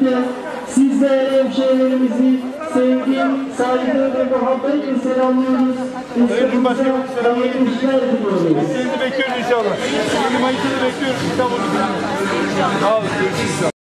birlikte siz değerli hemşehrilerimizi sevgi, saygı ve muhabbetle selamlıyoruz. Sayın Cumhurbaşkanım, selamünaleyküm. Seni de bekliyoruz inşallah. 20 Mayıs'ta da bekliyoruz İstanbul'da. Sağ olun. Görüşürüz.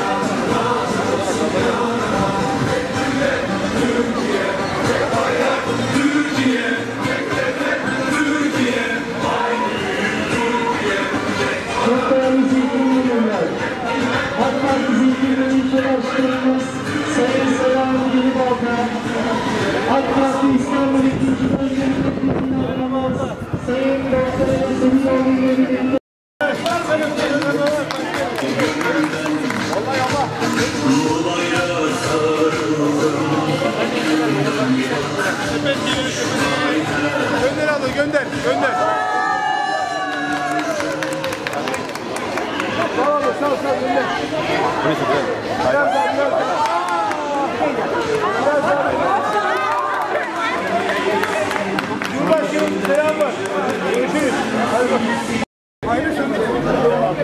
Çok Gönder abla gönder. Gönder. Sağ ol, sağ ol, sağ ol, gönder. Biraz daha, biraz daha. Biraz daha. Cumhurbaşkanım selamlar. Görüşürüz. Hadi bakalım. Hayırlı sabahlar.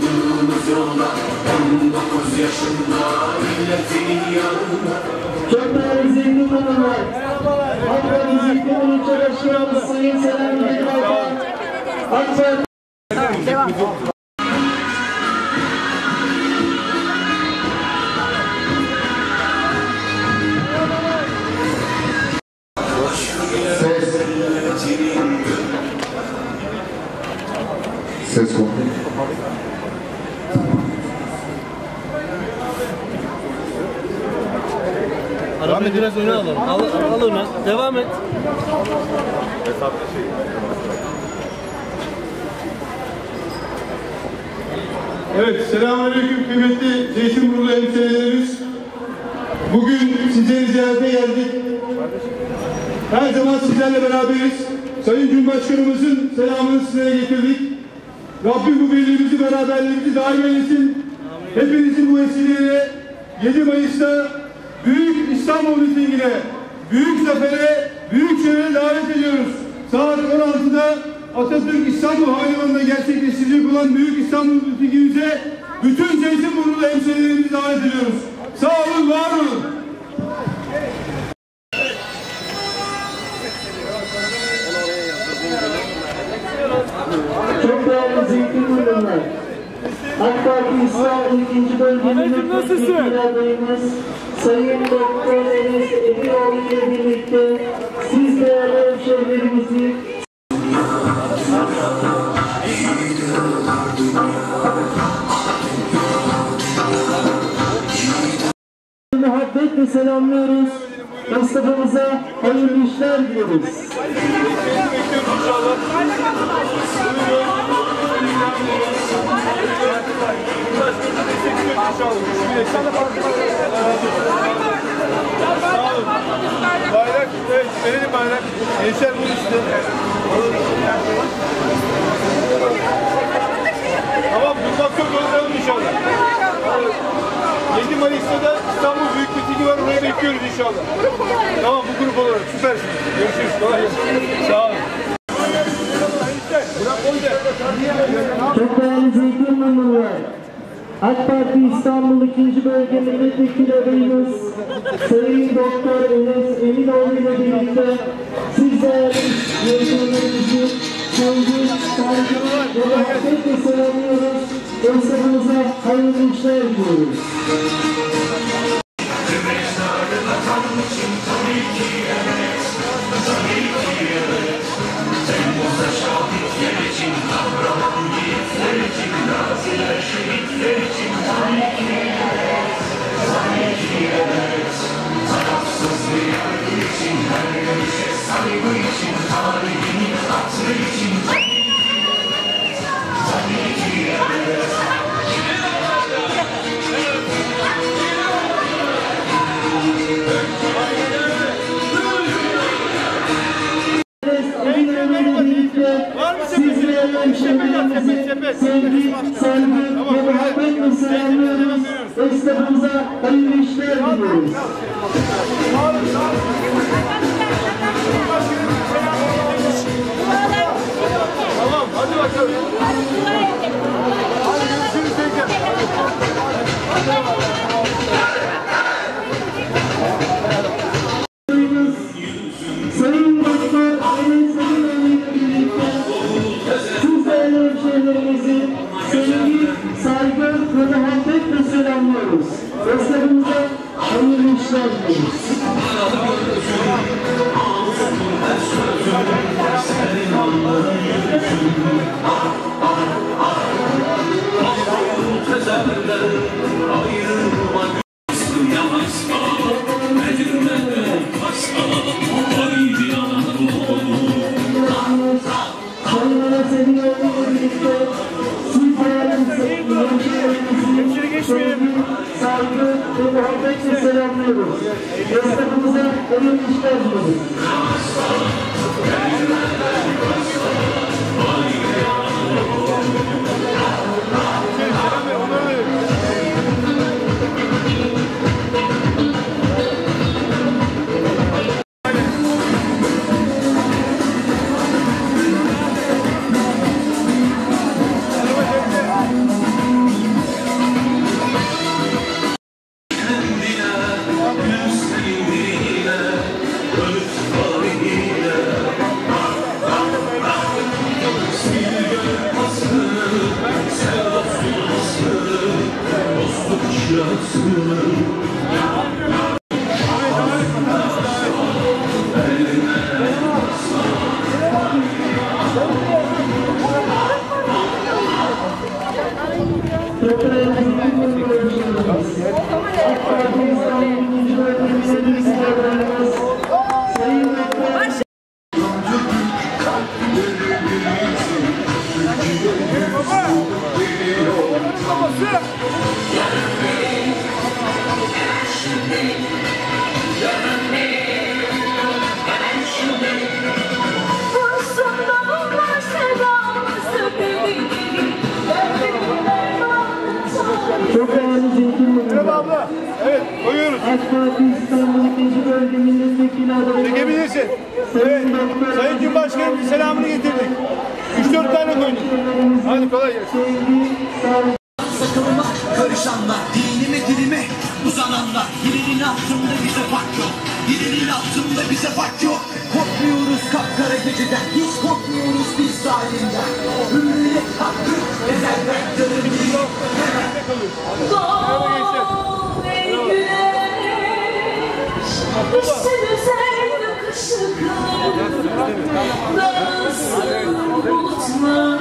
çok AK Parti Ses kontrol. Arabayı biraz öne alalım. Al, al. Devam et. Evet, selamünaleyküm kıymetli Zeytinburnu hemşehrilerimiz. Bugün sizleri ziyarete geldik. Her zaman sizlerle beraberiz. Sayın Cumhurbaşkanımızın selamını size getirdik. Rabbim bu birliğimizi, beraberliğimizi daim eylesin. Hepinizin bu vesileyle 7 Mayıs'ta Büyük İstanbul mitingine, Büyük Zafer'e, Büyük Şehir'e davet ediyoruz. Saat 16'da Atatürk İstanbul Havalimanı'nda gerçekleştirecek olan Büyük İstanbul mitingimize bütün Zeytinburnu'lu hemşehrilerimizi davet ediyoruz. Sağ olun, var olun. Çok değerli Zeytinburnu'nlar. AK Parti İstanbul 2. Bölge Milletvekili adayımız Sayın Doktor Enes Ebiroğlu ile birlikte siz değerli hemşehrilerimizi muhabbetle selamlıyoruz. Esnafımıza hayırlı işler diliyoruz. Bayrak, evet, verelim bayrak. Gençler bunu istiyor. AK Parti İstanbul 2. Bölge Milletvekili adayımız Sayın Doktor Enes Eminoğlu ile birlikte siz değerli yönetmenlerimizi sevgi, ve muhabbetle selamlıyoruz. Esnafımıza hayırlı işler diliyoruz. Sayın sizlerin şehirlerimizi sevgi, saygı ve muhabbet ısrarlarınız esnafımıza hayırlı işler diliyoruz. Doktor Çok değerli Zeytin Merhaba abla. Evet koyuyoruz. Parti İstanbul 2. Bölge Milletvekili adayı Çekebilirsin. Evet. Sayın Cumhurbaşkanım selamını getirdik. 3-4 tane koyduk. Hadi kolay gelsin. karışanlar Dinime dilime uzananlar Birinin altında bize fark yok. Birinin altında bize fark yok. Korkmuyoruz kapkara geceden. Hiç korkmuyoruz biz zalimden. Hürriyet hakkı Ezel renklerini biliyor Doğ ve güneş. Güzel yakışıklı. Dağılsın bulutlar